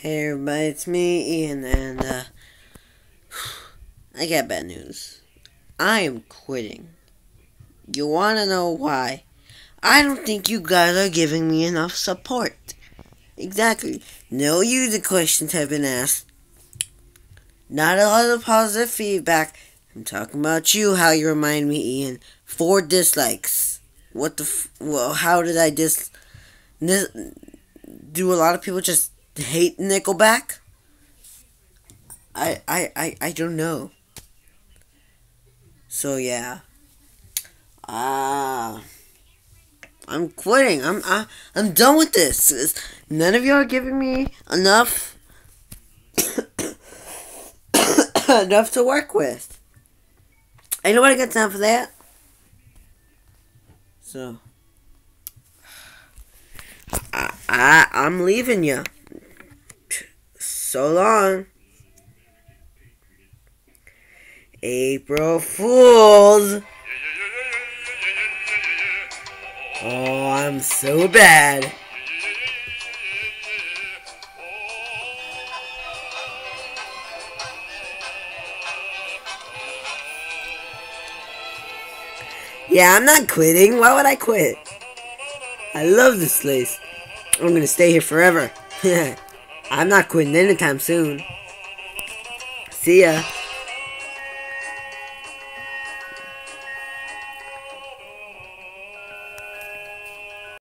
Hey everybody, it's me, Ian, and uh, I got bad news. I am quitting. You wanna know why? I don't think you guys are giving me enough support. Exactly. No user questions have been asked. Not a lot of positive feedback. I'm talking about you, how you remind me, Ian. Four dislikes. What the well, how did I dis... dis- do a lot of people just hate Nickelback? I, I, I, I don't know. So yeah. Ah. I'm quitting. I'm I, I'm done with this. It's- none of you are giving me enough enough to work with. Ain't nobody got time for that. So I, I I'm leaving you. So long. April Fools. Oh, I'm so bad. Yeah, I'm not quitting. Why would I quit? I love this place. I'm gonna stay here forever. I'm not quitting anytime soon. See ya.